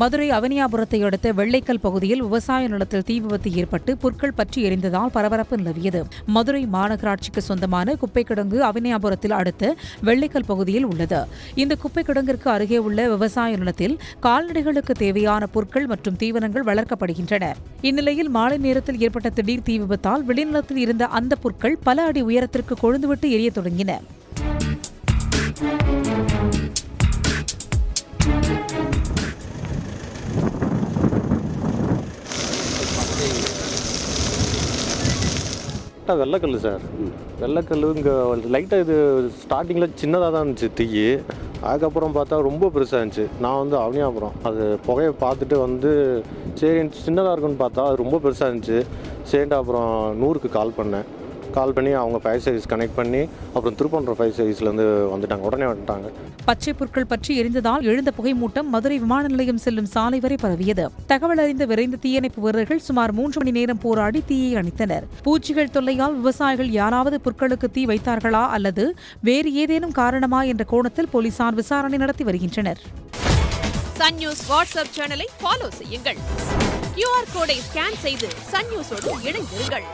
மதுரை அவனியாபுரத்தை அடுத்த வெள்ளைக்கல் பகுதியில் விவசாய நிலத்தில் தீ விபத்து ஏற்பட்டு புற்கள் பற்றி எரிந்ததால் பரபரப்பு நிலவியது. மதுரை மாநகராட்சிக்கு சொந்தமான குப்பை கிடங்கு அவனியாபுரத்தில் அடுத்த வெள்ளைக்கல் பகுதியில் உள்ளது. இந்த குப்பை கிடங்கிற்கு அருகே உள்ள விவசாய நிலத்தில் கால்நடைகளுக்கு தேவையான புற்கள் மற்றும் தீவனங்கள் வளர்க்கப்படுகின்றன. இந்நிலையில் மாலை நேரத்தில் ஏற்பட்ட திடீர் தீ விபத்தால் வெளிநிலத்தில் இருந்த அந்த புற்கள் பல அடி உயரத்திற்கு கொழுந்துவிட்டு எரிய தொடங்கின. கரெக்டாக வெள்ளைக்கல் சார். வெள்ளைக்கல் இங்கே லைட்டாக இது ஸ்டார்டிங்கில் சின்னதாக தான் இருந்துச்சு தீ. அதுக்கப்புறம் பார்த்தா ரொம்ப பெருசாக இருந்துச்சு. நான் வந்து அவனியாபுரம். அது புகையை பார்த்துட்டு வந்து சரி சின்னதாக இருக்குன்னு பார்த்தா அது ரொம்ப பெருசாக இருந்துச்சு. சரின்ட்டு அப்புறம் நூறுக்கு கால் பண்ணேன். கால் பண்ணி அவங்க ஃபயர் சர்வீஸ் கனெக்ட் பண்ணி அப்புறம் திருப்பன்ற ஃபயர் சர்வீஸ்லேருந்து வந்துட்டாங்க. உடனே வந்துட்டாங்க. பச்சை புற்கள் பற்றி எரிந்ததால் எழுந்த புகை மூட்டம் மதுரை விமான நிலையம் செல்லும் சாலை வரை பரவியது. தகவல் அறிந்த விரைந்த தீயணைப்பு வீரர்கள் சுமார் மூன்று மணி நேரம் போராடி தீயை அணைத்தனர். பூச்சிகள் தொல்லையால் விவசாயிகள் யாராவது புற்களுக்கு தீ வைத்தார்களா அல்லது வேறு ஏதேனும் காரணமா என்ற கோணத்தில் போலீசார் விசாரணை நடத்தி வருகின்றனர். சன் நியூஸ் வாட்ஸ்அப் சேனலை ஃபாலோ செய்யுங்கள். கியூஆர் கோடை ஸ்கேன் செய்து சன் நியூஸோடு இணைந்திருங்கள்.